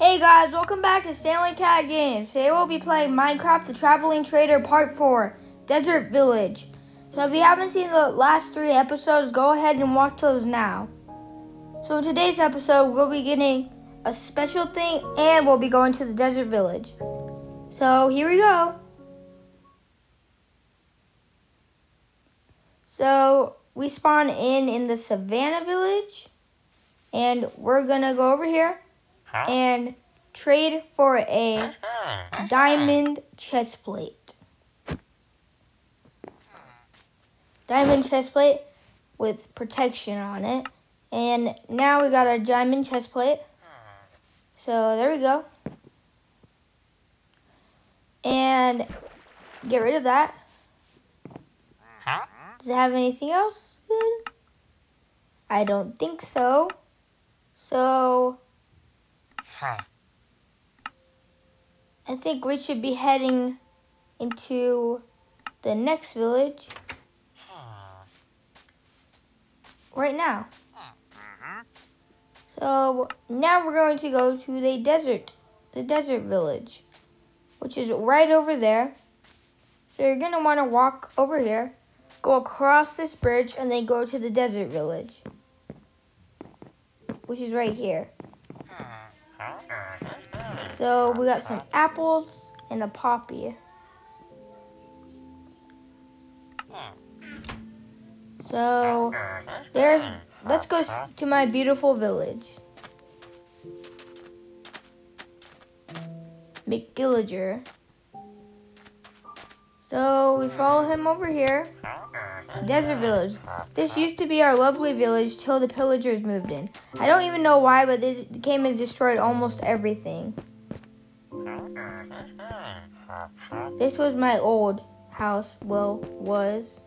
Hey guys, welcome back to Stanley Cat Games. Today we'll be playing Minecraft The Traveling Trader Part 4, Desert Village. So if you haven't seen the last three episodes, go ahead and watch those now. So in today's episode, we'll be getting a special thing and we'll be going to the Desert Village. So here we go. So we spawn in in the Savannah Village and we're gonna go over here and trade for a uh-huh. diamond chest plate. Diamond chest plate with protection on it. And now we got our diamond chest plate. So there we go. And get rid of that. Does it have anything else good? I don't think so. So I think we should be heading into the next village hmm. right now. Mm-hmm. So now we're going to go to the desert, the desert village, which is right over there. So you're going to want to walk over here, go across this bridge, and then go to the desert village, which is right here. So we got some apples and a poppy. So there's let's go to my beautiful village. McGillager. So we follow him over here. Desert Village. This used to be our lovely village till the pillagers moved in. I don't even know why, but they came and destroyed almost everything. This was my old house, well, was.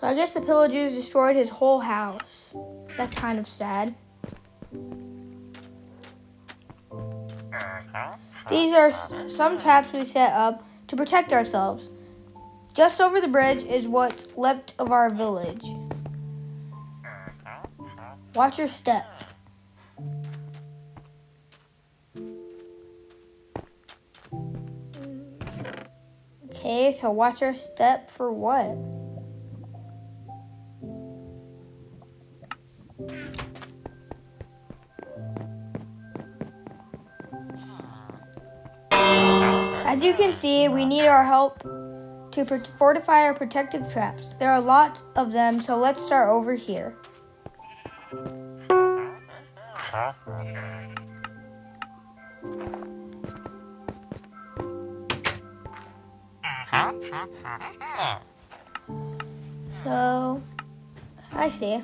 So I guess the pillagers destroyed his whole house. That's kind of sad. These are some traps we set up to protect ourselves. Just over the bridge is what's left of our village. Watch your step. Okay, so watch our step for what? As you can see, we need our help to fortify our protective traps. There are lots of them, so let's start over here. Uh-huh. So, I see.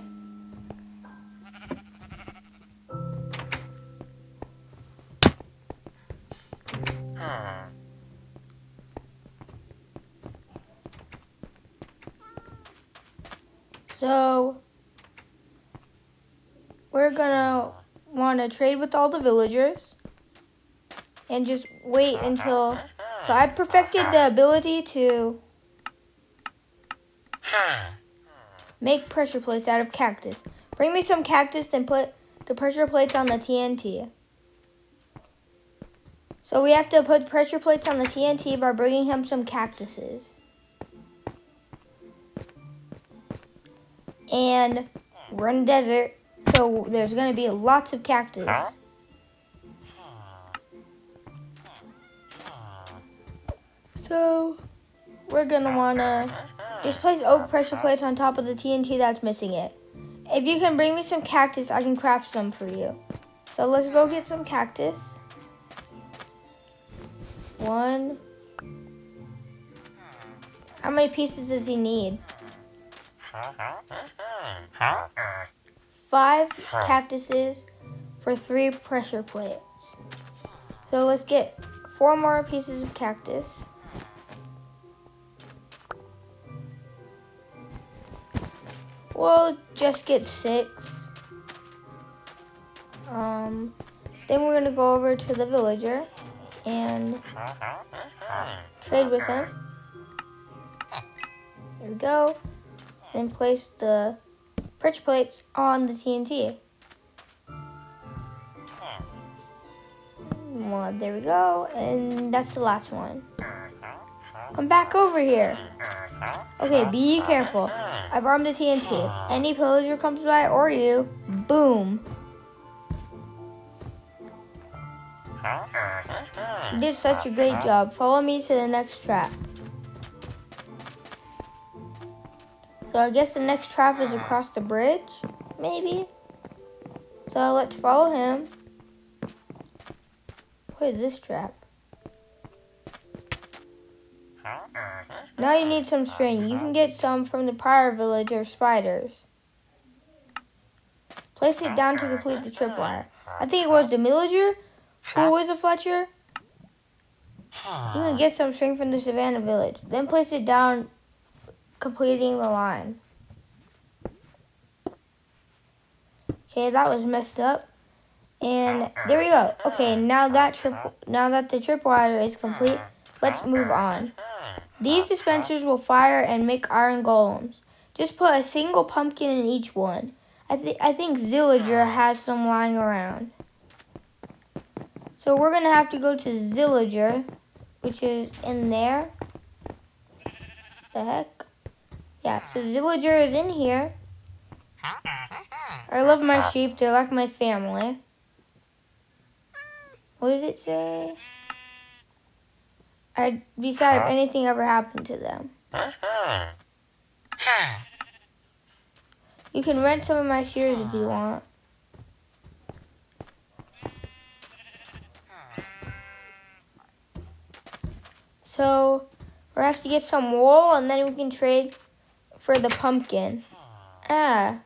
We're gonna want to trade with all the villagers and just wait until. So, I perfected the ability to make pressure plates out of cactus. Bring me some cactus, then put the pressure plates on the TNT. So, we have to put pressure plates on the TNT by bringing him some cactuses. and we're in the desert, so there's going to be lots of cactus. So we're going to want to just place oak pressure plates on top of the TNT that's missing it. If you can bring me some cactus, I can craft some for you. So let's go get some cactus. One. How many pieces does he need? Five cactuses for three pressure plates. So let's get four more pieces of cactus. We'll just get six. Um, then we're gonna go over to the villager and trade with him. There we go. Then place the pressure plates on the TNT. Hmm, well, there we go. And that's the last one. Come back over here. Okay, be careful. I've armed the TNT. If any pillager comes by or you, boom. You did such a great job. Follow me to the next trap. So I guess the next trap is across the bridge, maybe? So let's follow him. What is this trap? Now you need some string. You can get some from the prior village or spiders. Place it down to complete the tripwire. I think it was the villager. Who was a Fletcher? You can get some string from the Savannah village. Then place it down, completing the line. Okay, that was messed up. And there we go. Okay, now that trip now that the tripwire is complete, let's move on. These dispensers will fire and make iron golems. Just put a single pumpkin in each one. I, th I think Zillager has some lying around. So we're going to have to go to Zillager, which is in there. The heck? Yeah, so Zillager is in here. I love my uh-huh. sheep. They're like my family. What does it say? I'd be sad if anything ever happened to them. Uh-huh. You can rent some of my shears if you want. So, we're have to get some wool and then we can trade for the pumpkin. Ah.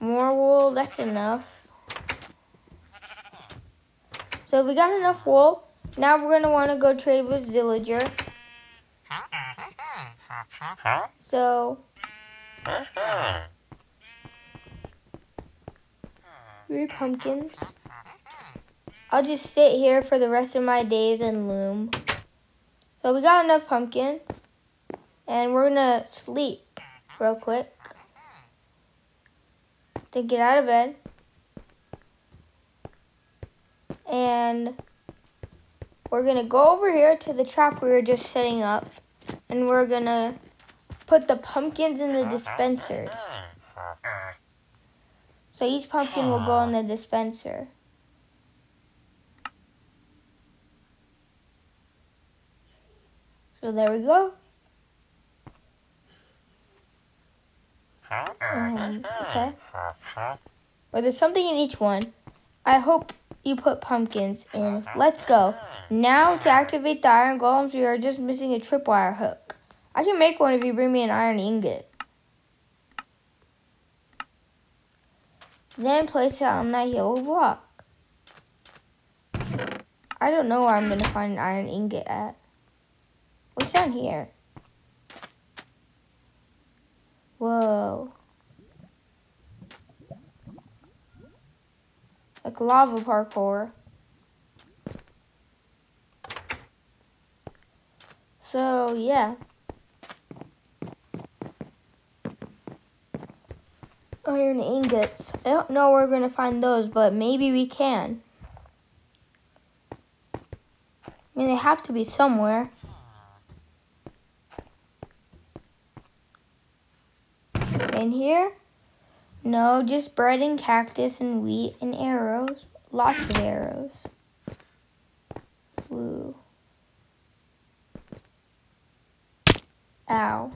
More wool, that's enough. So we got enough wool. Now we're going to want to go trade with Zillager. So... Three pumpkins. I'll just sit here for the rest of my days and loom. So we got enough pumpkins. And we're going to sleep real quick. To get out of bed. And we're going to go over here to the trap we were just setting up. And we're going to put the pumpkins in the dispensers. So each pumpkin will go in the dispenser. So there we go. Um, okay. Well, there's something in each one. I hope you put pumpkins in. Let's go. Now to activate the iron golems, we are just missing a tripwire hook. I can make one if you bring me an iron ingot. Then place it on that yellow block. I don't know where I'm going to find an iron ingot at. What's down here? Whoa. Like lava parkour. So, yeah. Iron ingots. I don't know where we're going to find those, but maybe we can. I mean, they have to be somewhere. In here? No, just bread and cactus and wheat and arrows. Lots of arrows. Woo. Ow.